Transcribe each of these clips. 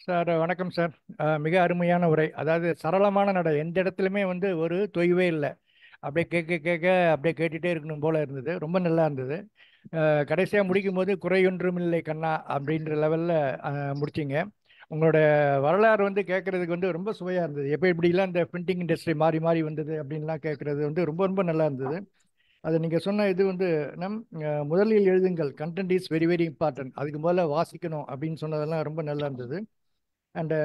Sir வணக்கம் sir. மிக அருமையான உரை. அதாவது சரளமான நடை. எந்த இடத்துலையுமே வந்து ஒரு தொய்வே இல்லை. அப்படியே கேட்க கேட்க அப்படியே கேட்டுகிட்டே இருக்கணும் போல இருந்தது. ரொம்ப நல்லா இருந்தது. கடைசியாக முடிக்கும் போது குறையொன்றும் இல்லை கண்ணா அப்படின்ற லெவலில் முடிச்சிங்க. உங்களோட வரலாறு வந்து கேட்குறதுக்கு வந்து ரொம்ப சுவையாக இருந்தது. எப்போ இப்படிலாம் இந்த பிரிண்டிங் இண்டஸ்ட்ரி மாறி மாறி வந்தது அப்படின்லாம் கேட்குறது வந்து ரொம்ப ரொம்ப நல்லா இருந்தது. அது நீங்கள் சொன்ன இது வந்து நம் முதலில் எழுதுங்கள். Content is very very important அதுக்கு முதல்ல வாசிக்கணும் அப்படின்னு சொன்னதெல்லாம் ரொம்ப நல்லா இருந்தது. And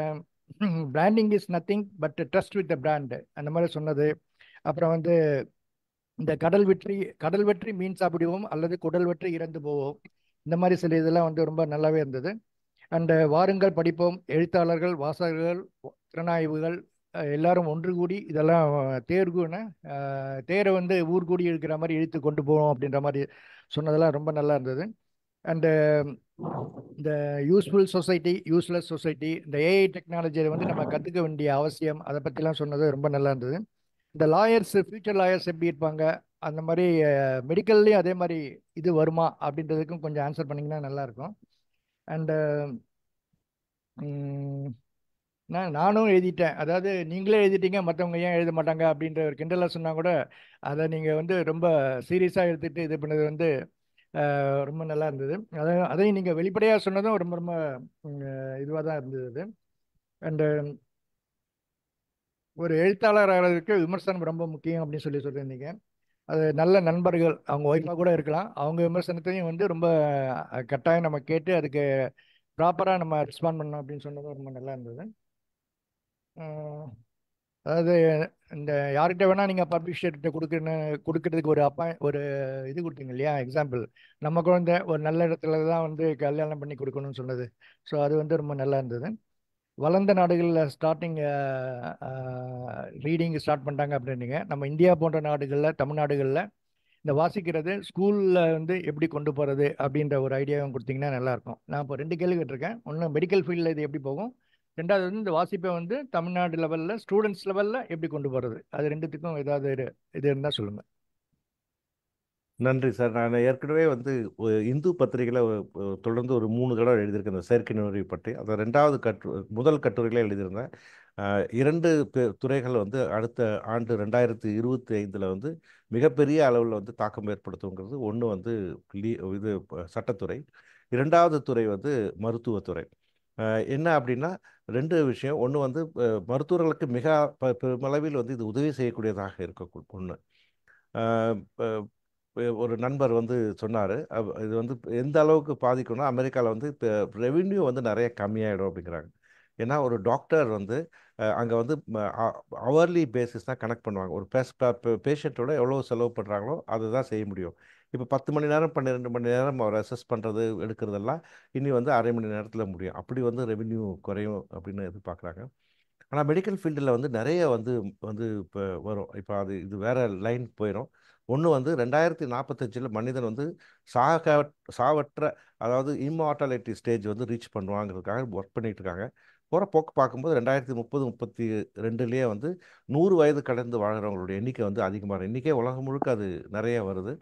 branding is nothing but trust with the brand அந்த மாதிரி சொன்னது. அப்புறம் வந்து இந்த கடல் வெற்றி கடல் வெற்றி மீன் சாப்பிடுவோம் அல்லது குடல் வெற்றி இறந்து போவோம். இந்த மாதிரி சில இதெல்லாம் வந்து ரொம்ப நல்லாவே இருந்தது. அண்டு வாருங்கள் படிப்போம். எழுத்தாளர்கள் வாசகர்கள் திறனாய்வுகள் எல்லாரும் ஒன்று கூடி இதெல்லாம் தேர்குன்னு தேரை வந்து ஊர் கூடி இருக்கிற மாதிரி இழுத்து கொண்டு போவோம் அப்படின்ற மாதிரி சொன்னதெல்லாம் ரொம்ப நல்லா இருந்தது. அண்டு இந்த யூஸ்ஃபுல் சொசைட்டி யூஸ்லெஸ் சொசைட்டி இந்த ஏஐ டெக்னாலஜியை வந்து நம்ம கற்றுக்க வேண்டிய அவசியம் அதை பற்றிலாம் சொன்னது ரொம்ப நல்லா இருந்தது. இந்த லாயர்ஸ் ஃபியூச்சர் லாயர்ஸ் எப்படி இருப்பாங்க? அந்த மாதிரி மெடிக்கல்லையும் அதே மாதிரி இது வருமா? அப்படின்றதுக்கும் கொஞ்சம் ஆன்சர் பண்ணிங்கன்னா நல்லாயிருக்கும் அண்டு நான் நானும் எழுதிட்டேன். அதாவது நீங்களே எழுதிட்டீங்க மற்றவங்க ஏன் எழுத மாட்டாங்க அப்படின்ற ஒரு கிண்டலாக சொன்னால் கூட அதை நீங்கள் வந்து ரொம்ப சீரியஸாக எடுத்துகிட்டு இது பண்ணது வந்து ரொம்ப நல்லா இருந்தது. அதை அதையும் நீங்கள் வெளிப்படையாக சொன்னதும் ரொம்ப ரொம்ப இதுவாக தான் இருந்தது அது. அண்டு ஒரு எழுத்தாளர் ஆகிறதுக்கு விமர்சனம் ரொம்ப முக்கியம் அப்படின்னு சொல்லி சொல்லியிருந்தீங்க. அது நல்ல நண்பர்கள் அவங்க ஒய்ஃபாக கூட இருக்கலாம். அவங்க விமர்சனத்தையும் வந்து ரொம்ப கட்டாயம் நம்ம கேட்டு அதுக்கு ப்ராப்பராக நம்ம ரெஸ்பாண்ட் பண்ணோம் அப்படின்னு சொன்னதும் ரொம்ப நல்லா இருந்தது. அதாவது இந்த யார்கிட்ட வேணால் நீங்கள் பப்ளிஷர்கிட்ட கொடுக்குன்னு கொடுக்கறதுக்கு ஒரு அப்பா ஒரு இது கொடுத்தீங்க இல்லையா? எக்ஸாம்பிள் நம்ம குழந்தை ஒரு நல்ல இடத்துல தான் வந்து கல்யாணம் பண்ணி கொடுக்கணும்னு சொன்னது. ஸோ அது வந்து ரொம்ப நல்லா இருந்தது. வளர்ந்த நாடுகளில் ஸ்டார்டிங் ரீடிங் ஸ்டார்ட் பண்ணிட்டாங்க அப்படின்னீங்க. நம்ம இந்தியா போன்ற நாடுகளில் தமிழ்நாடுகளில் இந்த வாசிக்கிறது ஸ்கூலில் வந்து எப்படி கொண்டு போகிறது அப்படின்ற ஒரு ஐடியாவும் கொடுத்தீங்கன்னா நல்லாயிருக்கும் நான் இப்போ ரெண்டு கேள்வி கேட்டிருக்கேன். ஒன்று மெடிக்கல் ஃபீல்டில் இது எப்படி போகும்? ரெண்டாவது வந்து இந்த வாசிப்பை வந்து தமிழ்நாடு லெவலில் ஸ்டூடெண்ட்ஸ் லெவலில் எப்படி கொண்டு போகிறது அது ரெண்டுத்துக்கும் ஏதாவது இது இருந்தால் சொல்லுங்கள் நன்றி சார். நான் ஏற்கனவே வந்து இந்து பத்திரிகையில் தொடர்ந்து ஒரு மூணு தடவை எழுதியிருக்கேன் இந்த செயற்கை நுண்ணறிவு பற்றி. அதை ரெண்டாவது கட்டு முதல் கட்டுரையில் எழுதியிருந்தேன். இரண்டு துறைகள் வந்து அடுத்த ஆண்டு ரெண்டாயிரத்தி இருபத்தி ஐந்தில் வந்து மிகப்பெரிய அளவில் வந்து தாக்கம் ஏற்படுத்துங்கிறது. ஒன்று வந்து லீ இது சட்டத்துறை. இரண்டாவது துறை வந்து மருத்துவத்துறை. என்ன அப்படின்னா ரெண்டு விஷயம். ஒன்று வந்து மருத்துவர்களுக்கு மிக ப- பெருமளவில் வந்து இது உதவி செய்யக்கூடியதாக இருக்க ஒன்று ஒரு நண்பர் வந்து சொன்னார். இது வந்து எந்த அளவுக்கு பாதிக்கும்னா அமெரிக்காவில் வந்து இப்போ ரெவின்யூ வந்து நிறைய கம்மியாயிடும் அப்படிங்கிறாங்க ஏன்னா ஒரு டாக்டர் வந்து அங்கே வந்து அவர்லி பேசிஸ் தான் கனெக்ட் பண்ணுவாங்க. ஒரு பேஸ் பேஷண்ட்டோட எவ்வளோ செலவு பண்ணுறாங்களோ அதை தான் செய்ய முடியும். இப்போ பத்து மணி நேரம் பன்னிரெண்டு மணி நேரம் அவர் அசஸ் பண்ணுறது எடுக்கிறதெல்லாம் இனி வந்து அரை மணி நேரத்தில் முடியும். அப்படி வந்து ரெவின்யூ குறையும் அப்படின்னு எதிர்பார்க்குறாங்க. ஆனால் மெடிக்கல் ஃபீல்டில் வந்து நிறைய வந்து வந்து இப்போ வரும். இப்போ அது இது வேறு லைன் போயிடும் ஒன்று வந்து ரெண்டாயிரத்தி நாற்பத்தஞ்சில் மனிதன் வந்து சாக சாவற்ற அதாவது இம்மார்டாலிட்டி ஸ்டேஜ் வந்து ரீச் பண்ணுவாங்கிறதுக்காக ஒர்க் பண்ணிகிட்டு இருக்காங்க. போகிற போக்கு பார்க்கும்போது ரெண்டாயிரத்தி முப்பது முப்பத்தி ரெண்டுலேயே வந்து நூறு வயது கடந்து வாழ்கிறவங்களுடைய எண்ணிக்கை வந்து அதிகமாக எண்ணிக்கை உலகம் முழுக்க அது நிறைய வருது.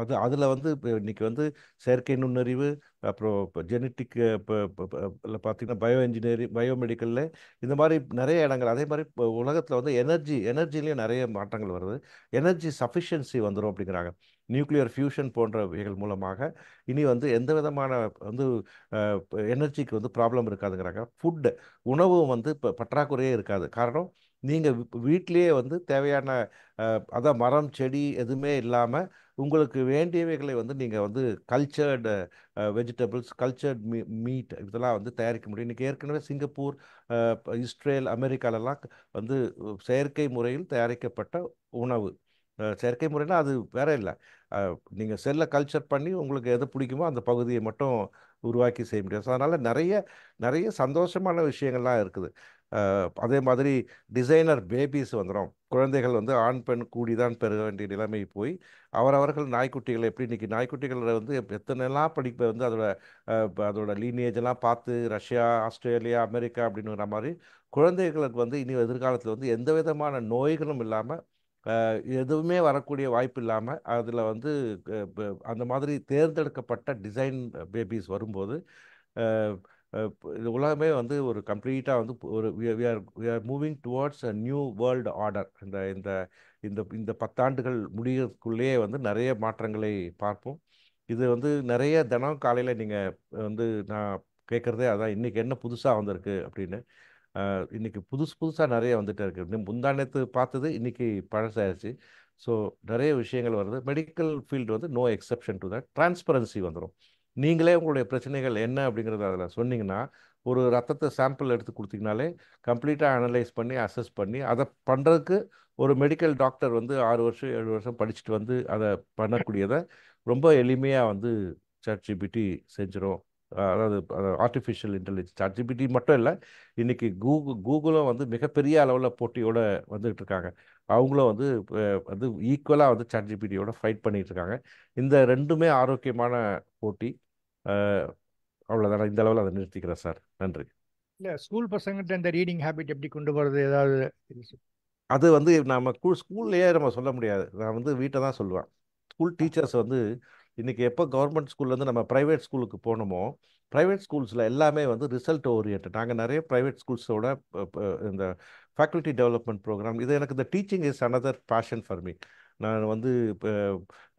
அது அதில் வந்து இப்போ இன்றைக்கி வந்து செயற்கை நுண்ணறிவு அப்புறம் இப்போ ஜெனட்டிக் இப்போ இல்லை பார்த்தீங்கன்னா பயோ இன்ஜினியரிங் பயோமெடிக்கலில் இந்த மாதிரி நிறைய இடங்கள் அதே மாதிரி இப்போ உலகத்தில் வந்து எனர்ஜி எனர்ஜிலையும் நிறைய மாற்றங்கள் வருது. எனர்ஜி சஃபிஷியன்சி வந்துடும் அப்படிங்கிறாங்க. நியூக்ளியர் ஃபியூஷன் போன்றவைகள் மூலமாக இனி வந்து எந்த விதமான வந்து எனர்ஜிக்கு வந்து ப்ராப்ளம் இருக்காதுங்கிறாங்க. ஃபுட்டு உணவும் வந்து இப்போ பற்றாக்குறையே இருக்காது. காரணம் நீங்கள் வீட்டிலேயே வந்து தேவையான அதான் மரம் செடி எதுவுமே இல்லாமல் உங்களுக்கு வேண்டியவைகளை வந்து நீங்கள் வந்து cultured vegetables cultured me meat இதெல்லாம் வந்து தயாரிக்க முடியும். இன்றைக்கி ஏற்கனவே சிங்கப்பூர் இஸ்ரேல் அமெரிக்காலெல்லாம் வந்து செயற்கை முறையில் தயாரிக்கப்பட்ட உணவு. செயற்கை முறைனா அது வேற இல்லை. நீங்கள் செல்லை கல்ச்சர் பண்ணி உங்களுக்கு எது பிடிக்குமோ அந்த பகுதியை மட்டும் உருவாக்கி செய்ய முடியும் ஸோ அதனால் நிறைய நிறைய சந்தோஷமான விஷயங்கள்லாம் இருக்குது. அதே மாதிரி டிசைனர் பேபிஸ் வந்துடும் குழந்தைகள் வந்து ஆண் பெண் கூடி தான் பெற வேண்டிய நிலைமை போய் அவரவர்கள் நாய்க்குட்டிகளை எப்படி இன்றைக்கி நாய்க்குட்டிகளை வந்து எத்தனைலாம் படிப்பை வந்து அதோட அதோட லீனேஜெல்லாம் எல்லாம் பார்த்து ரஷ்யா ஆஸ்திரேலியா அமெரிக்கா அப்படிங்கிற மாதிரி குழந்தைகளுக்கு வந்து இனி எதிர்காலத்தில் வந்து எந்த விதமான நோய்களும் இல்லாமல் எதுவுமே வரக்கூடிய வாய்ப்பு இல்லாமல் அதில் வந்து அந்த மாதிரி தேர்ந்தெடுக்கப்பட்ட டிசைன் பேபிஸ் வரும்போது இது உலகமே வந்து ஒரு கம்ப்ளீட்டாக வந்து ஒரு we are we are moving towards a new world order. இந்த இந்த இந்த இந்த பத்தாண்டுகள் முடியறதுக்குள்ளேயே வந்து நிறைய மாற்றங்களை பார்ப்போம். இது வந்து நிறைய தினம் காலையில் நீங்கள் வந்து நான் கேட்குறதே அதான் இன்றைக்கி என்ன புதுசாக வந்திருக்கு அப்படின்னு. இன்றைக்கி புதுசு புதுசாக நிறைய வந்துகிட்டே இருக்குது இன்னும் முந்தானத்து பார்த்தது இன்றைக்கி பழசாயிருச்சு. ஸோ நிறைய விஷயங்கள் வருது. மெடிக்கல் ஃபீல்டு வந்து no exception to that. Transparency வந்துடும் நீங்களே உங்களுடைய பிரச்சனைகள் என்ன அப்படிங்கிறத அதில் சொன்னீங்கன்னா ஒரு ரத்தத்தை சாம்பிள் எடுத்து கொடுத்தீங்கனாலே கம்ப்ளீட்டாக அனலைஸ் பண்ணி அசஸ் பண்ணி அதை பண்ணுறதுக்கு ஒரு மெடிக்கல் டாக்டர் வந்து ஆறு வருஷம் ஏழு வருஷம் படிச்சுட்டு வந்து அதை பண்ணக்கூடியதை ரொம்ப எளிமையாக வந்து சர்ச்சிபிட்டி செஞ்சிடும் அதாவது ஆர்டிஃபிஷியல் இன்டெலிஜென்ஸ் சாட்ஜிபிடி மட்டும் இல்லை இன்னைக்கு கூகுள் கூகுளும் வந்து மிகப்பெரிய அளவில் போட்டியோட வந்துகிட்டு இருக்காங்க அவங்களும் வந்து வந்து ஈக்குவலாக வந்து சாட்ஜிபிடியோட ஃபைட் பண்ணிட்டு இருக்காங்க இந்த ரெண்டுமே ஆரோக்கியமான போட்டி. அவ்வளோதான் இந்த அளவில் அதை நிறுத்திக்கிறேன் சார். நன்றி. இல்லை ஸ்கூல் பசங்கிட்ட இந்த ரீடிங் ஹேபிட் எப்படி கொண்டு போகிறது ஏதாவது அது வந்து நம்ம ஸ்கூல் ஸ்கூல்லையே நம்ம சொல்ல முடியாது. நான் வந்து வீட்டை தான் சொல்லுவேன். ஸ்கூல் டீச்சர்ஸ் வந்து இன்றைக்கி எப்போ கவர்மெண்ட் ஸ்கூல்லேருந்து நம்ம ப்ரைவேட் ஸ்கூலுக்கு போனோமோ ப்ரைவேட் ஸ்கூல்ஸில் எல்லாமே வந்து ரிசல்ட் ஓரியன்ட் நாங்கள் நிறைய ப்ரைவேட் ஸ்கூல்ஸோட இந்த ஃபேக்கல்ட்டி டெவலப்மெண்ட் ப்ரோக்ராம் இது எனக்கு இந்த teaching is another passion for me நான் வந்து இப்போ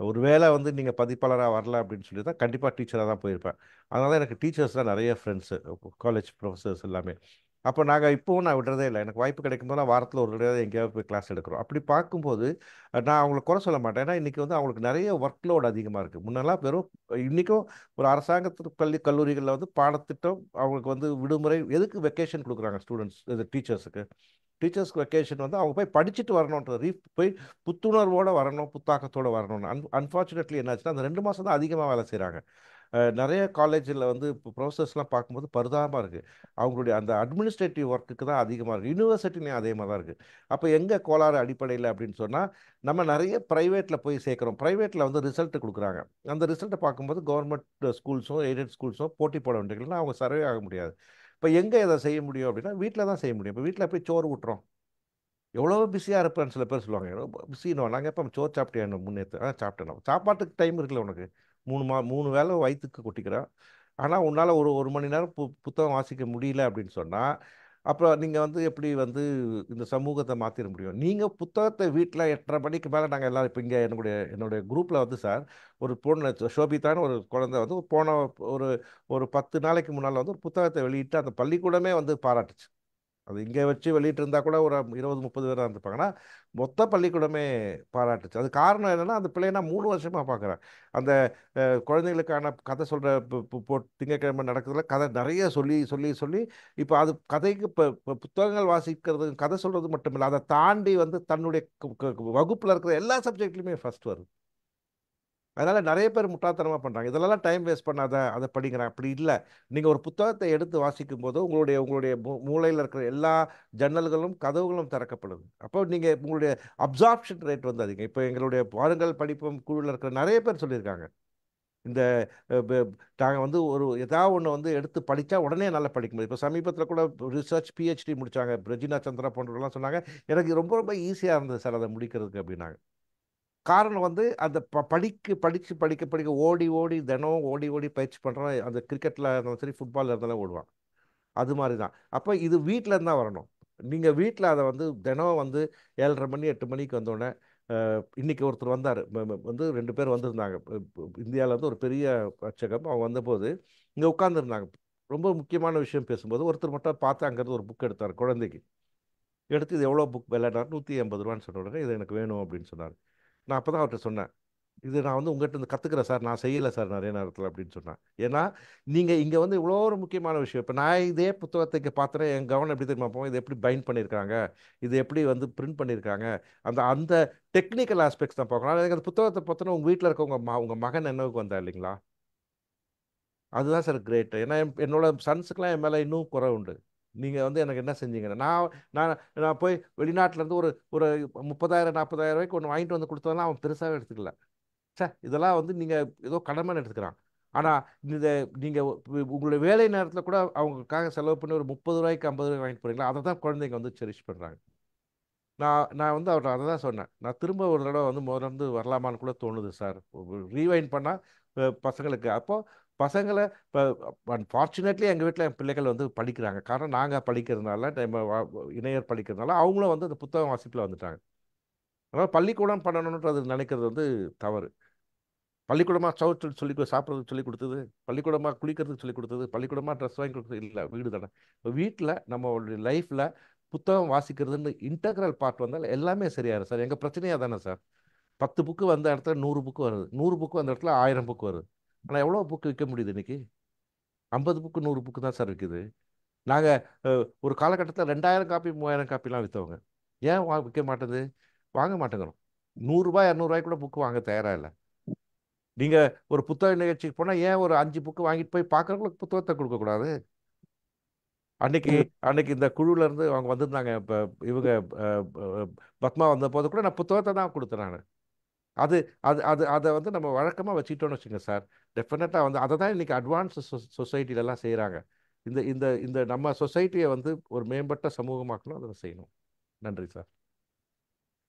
ஒரு வேளை வந்து நீங்கள் பதிப்பாளராக வரல அப்படின்னு சொல்லி தான் கண்டிப்பாக டீச்சராக தான் போயிருப்பேன். அதனால எனக்கு டீச்சர்ஸ் தான் நிறைய ஃப்ரெண்ட்ஸு காலேஜ் ப்ரொஃபஸர்ஸ் எல்லாமே. அப்போ நாங்கள் இப்போவும் நான் விடுறதே இல்லை. எனக்கு வாய்ப்பு கிடைக்கும் போது நான் வாரத்தில் ஒரு தடவை எங்கேயாவது போய் கிளாஸ் எடுக்கிறோம். அப்படி பார்க்கும்போது நான் அவங்கள குறை சொல்ல மாட்டேன். ஏன்னா இன்றைக்கி வந்து அவங்களுக்கு நிறைய ஒர்க் லோடு அதிகமாக இருக்குது முன்னெல்லாம் வெறும் இன்றைக்கும் ஒரு அரசாங்கத்து பள்ளி கல்லூரிகளில் வந்து பாடத்திட்டம் அவங்களுக்கு வந்து விடுமுறை எதுக்கு வெக்கேஷன் கொடுக்குறாங்க ஸ்டூடெண்ட்ஸ் இது டீச்சர்ஸுக்கு டீச்சர்ஸ்க்கு வெக்கேஷன் வந்து அவங்க போய் படிச்சுட்டு வரணுன்ற ரீ போய் புத்துணர்வோடு வரணும் புத்தாக்கத்தோடு வரணும்னு. அன் அன்ஃபார்ச்சுனேட்லி என்னாச்சுன்னா அந்த ரெண்டு மாதம் தான் அதிகமாக வேலை செய்கிறாங்க நிறைய காலேஜில் வந்து இப்போ ப்ரொஃபஸர்ஸ்லாம் பார்க்கும்போது பரிதாபமாக இருக்குது அவங்களுடைய அந்த அட்மினிஸ்ட்ரேட்டிவ் ஒர்க்குக்கு தான் அதிகமாக இருக்குது யூனிவர்சிட்டிலையும் அதே மாதிரி தான் இருக்குது அப்போ எங்கே கோளாறு அடிப்படையில் அப்படின்னு சொன்னால் நம்ம நிறைய ப்ரைவேட்டில் போய் சேர்க்குறோம். ப்ரைவேட்டில் வந்து ரிசல்ட் கொடுக்குறாங்க. அந்த ரிசல்ட்டை பார்க்கும்போது கவர்மெண்ட் ஸ்கூல்ஸும் எய்டட் ஸ்கூல்ஸும் போட்டி போட வேண்டியதுன்னா அவங்க சர்வே ஆக முடியாது. இப்போ எங்கே இதை செய்ய முடியும் அப்படின்னா வீட்டில் தான் செய்ய முடியும். இப்போ வீட்டில் போய் சோறு ஊட்டுறோம். எவ்வளோ பிஸியாக இருப்பேன்னு சில பேர் சொல்லுவாங்க. எவ்வளோ பிஸினோ நாங்கள் எப்போ சோறு சாப்பிட்டேன் முன்னேற்று ஆ சாப்பிட்டேன் சாப்பாட்டுக்கு டைம் இருக்குல்ல உனக்கு. மூணு மா மூணு வேளை வயிற்றுக்கு கொட்டிக்கிறேன் ஆனால் உன்னால் ஒரு ஒரு மணி நேரம் பு புத்தகம் வாசிக்க முடியல அப்படின்னு சொன்னால் அப்புறம் நீங்கள் வந்து எப்படி வந்து இந்த சமூகத்தை மாற்றிட முடியும்? நீங்கள் புத்தகத்தை வீட்டில் எட்டரை மணிக்கு மேலே நாங்கள் எல்லோரும் இப்போ இங்கே என்னுடைய என்னுடைய குரூப்பில் வந்து சார் ஒரு பொண்ணு ஷோபிதான்னு ஒரு குழந்தை வந்து போன ஒரு ஒரு பத்து நாளைக்கு முன்னால் வந்து ஒரு புத்தகத்தை வெளியிட்டு அந்த பள்ளிக்கூடமே வந்து பாராட்டுச்சு. அது இங்கே வச்சு வெளியிட்டு இருந்தால் கூட ஒரு இருபது முப்பது பேராக இருந்திருப்பாங்க. ஆனால் மொத்த பள்ளிக்கூடமே பாராட்டுச்சு. அது காரணம் என்னென்னா அந்த பிள்ளைய நான் மூணு வருஷமாக பார்க்குறேன் அந்த குழந்தைகளுக்கான கதை சொல்கிற இப்போ திங்கக்கிழமை நடக்கிறதுல கதை நிறைய சொல்லி சொல்லி சொல்லி இப்போ அது கதைக்கு இப்போ இப்போ புத்தகங்கள் வாசிக்கிறது கதை சொல்கிறது மட்டும் இல்லை அதை தாண்டி வந்து தன்னுடைய வகுப்பில் இருக்கிற எல்லா சப்ஜெக்ட்லேயுமே ஃபஸ்ட் வருது. அதனால் நிறைய பேர் முட்டாள்தனமாக பண்ணுறாங்க இதெல்லாம் டைம் வேஸ்ட் பண்ணாத அதை படிக்கிறேன் அப்படி இல்லை. நீங்கள் ஒரு புத்தகத்தை எடுத்து வாசிக்கும் போது உங்களுடைய உங்களுடைய மூளையில் இருக்கிற எல்லா ஜன்னல்களும் கதவுகளும் திறக்கப்படுது அப்போ நீங்கள் உங்களுடைய அப்சார்ப்ஷன் ரேட் வந்து அதிகம். இப்போ எங்களுடைய வாருங்கள் படிப்பும் குழுவில் இருக்கிற நிறைய பேர் சொல்லியிருக்காங்க. இந்த நாங்கள் வந்து ஒரு ஏதாவது ஒன்று வந்து எடுத்து படித்தா உடனே நல்லா படிக்க முடியும். இப்போ சமீபத்தில் கூட ரிசர்ச் பிஹெச்டி முடித்தாங்க ரெஜினா சந்திரா போன்றவர்கள்லாம் சொன்னாங்க எனக்கு ரொம்ப ரொம்ப ஈஸியாக இருந்தது சார் அதை முடிக்கிறதுக்கு அப்படின்னாங்க. காரணம் வந்து அந்த ப படிக்க படித்து படிக்க படிக்க ஓடி ஓடி தினம் ஓடி ஓடி பயிற்சி பண்ணுறோம் அந்த கிரிக்கெட்டில் இருந்தாலும் சரி ஃபுட்பாலில் இருந்தாலும் ஓடுவான். அது மாதிரி தான். அப்போ இது வீட்டில் இருந்தால் வரணும். நீங்கள் வீட்டில் அதை வந்து தினம் வந்து ஏழரை மணி எட்டு மணிக்கு வந்தோடனே இன்றைக்கி ஒருத்தர் வந்தார். வந்து ரெண்டு பேர் வந்திருந்தாங்க. இந்தியாவில் வந்து ஒரு பெரிய அச்சகம் அவங்க வந்தபோது இங்கே உட்காந்துருந்தாங்க ரொம்ப முக்கியமான விஷயம் பேசும்போது ஒருத்தர் மட்டும் பார்த்து அங்கேருந்து ஒரு புக் எடுத்தார் குழந்தைக்கு. எடுத்து இது எவ்வளோ புக் விளையாடார் நூற்றி எண்பது ரூபான்னு சொன்ன உடனே இது எனக்கு வேணும் அப்படின்னு சொன்னார். நான் அப்போ தான் அவர்கிட்ட சொன்னேன். இது நான் வந்து உங்கள்கிட்ட இருந்து கற்றுக்கிறேன் சார். நான் செய்யலை சார் நிறைய நேரத்தில் அப்படின்னு சொன்னேன். ஏன்னா நீங்கள் இங்கே வந்து இவ்வளோ ஒரு முக்கியமான விஷயம். இப்போ நான் இதே புத்தகத்தை இங்கே பார்த்துறேன் என் கவனம் எப்படி தெரியுமா? போவோம் இது எப்படி பைண்ட் பண்ணியிருக்காங்க இது எப்படி வந்து பிரிண்ட் பண்ணியிருக்காங்க அந்த அந்த டெக்னிக்கல் ஆஸ்பெக்ட்ஸ் தான் பார்க்கணும். எனக்கு அந்த புத்தகத்தை பார்த்தோன்னா உங்கள் வீட்டில் இருக்கவங்க மா உங்கள் மகன் என்னவுக்கு வந்தா இல்லைங்களா? அதுதான் சார் கிரேட்டு ஏன்னா என்னோட சன்ஸுக்கெலாம் என் மேலே இன்னும் குறை உண்டு. நீங்கள் வந்து எனக்கு என்ன செஞ்சீங்கன்னா. நான் நான் நான் போய் வெளிநாட்டிலேருந்து ஒரு ஒரு முப்பதாயிரம் நாற்பதாயிரம் ரூபாய்க்கு ஒன்று வாங்கிட்டு வந்து கொடுத்ததெல்லாம் அவன் பெருசாகவே எடுத்துக்கல. சார் இதெல்லாம் வந்து நீங்கள் ஏதோ கடமைன்னு எடுத்துக்கிறான். ஆனால் இந்த நீங்கள் உங்களுடைய வேலை நேரத்தில் கூட அவங்களுக்காக செலவு பண்ணி ஒரு முப்பது ரூபாய்க்கு ஐம்பது ரூபாய் வாங்கிட்டு போகிறீங்களா அதை தான் குழந்தைங்க வந்து செரிஷ் பண்ணுறாங்க நான் நான் வந்து அவர்கிட்ட அதை தான் சொன்னேன். நான் திரும்ப ஒரு தடவை வந்து முதல்ல வந்து வரலாமான்னு கூட தோணுது சார். ரீவைண்ட் பண்ணால் பசங்களுக்கு. அப்போது பசங்களை இப்போ அன்ஃபார்ச்சுனேட்லி எங்கள் வீட்டில் என் பிள்ளைகள் வந்து படிக்கிறாங்க. காரணம் நாங்கள் படிக்கிறதுனால நம்ம வா- இணையர் படிக்கிறதுனால அவங்களும் வந்து அந்த புத்தகம் வாசிப்பில் வந்துட்டாங்க. அதனால் பள்ளிக்கூடம் பண்ணணுன்றது நினைக்கிறது வந்து தவறு. பள்ளிக்கூடமாக சவுத்து சொல்லி சாப்பிட்றதுக்கு சொல்லி கொடுத்தது பள்ளிக்கூடமாக குளிக்கிறதுக்கு சொல்லி கொடுத்தது பள்ளிக்கூடமாக ட்ரெஸ் வாங்கி கொடுத்தது இல்லை வீடு தானே. இப்போ வீட்டில் நம்மளுடைய லைஃப்பில் புத்தகம் வாசிக்கிறதுன்னு இன்டெக்ரல் பார்ட் வந்தால் எல்லாமே சரியாயிரும் சார். எங்கள் பிரச்சனையாக தானே சார். பத்து புக்கு வந்த இடத்துல நூறு புக்கு வருது. நூறு புக்கு வந்த இடத்துல ஆயிரம் புக்கு வருது. ஆனால் எவ்வளோ புக்கு விற்க முடியுது இன்னைக்கு? ஐம்பது புக்கு நூறு புக்கு தான் சார் விற்குது நாங்கள் ஒரு காலகட்டத்தில் ரெண்டாயிரம் காப்பி மூவாயிரம் காப்பிலாம் விற்றவங்க ஏன் வா விற்க மாட்டேது? வாங்க மாட்டேங்கிறோம். நூறுரூபா இரநூறுவாய்க்கு கூட புக்கு வாங்க தயாராக இல்லை. நீங்கள் ஒரு புத்தக நிகழ்ச்சிக்கு போனால் ஏன் ஒரு அஞ்சு புக்கு வாங்கிட்டு போய் பார்க்குறவங்களுக்கு புத்தகத்தை கொடுக்கக்கூடாது அன்னைக்கு அன்னைக்கு இந்த குழுல இருந்து அவங்க வந்திருந்தாங்க. இப்போ இவங்க பத்மா வந்த போது கூட நான் புத்தகத்தை தான் கொடுத்தேன் நான். அது அது அது அதை வந்து நம்ம வழக்கமாக வச்சுக்கிட்டோம்னு வச்சுங்க சார். டெஃபினட்டாக வந்து அதை தான் இன்றைக்கி அட்வான்ஸ் சொ சொசைட்டிலெல்லாம் செய்கிறாங்க இந்த இந்த இந்த நம்ம சொசைட்டியை வந்து ஒரு மேம்பட்ட சமூகமாக்கணும் அதை செய்யணும். நன்றி சார்.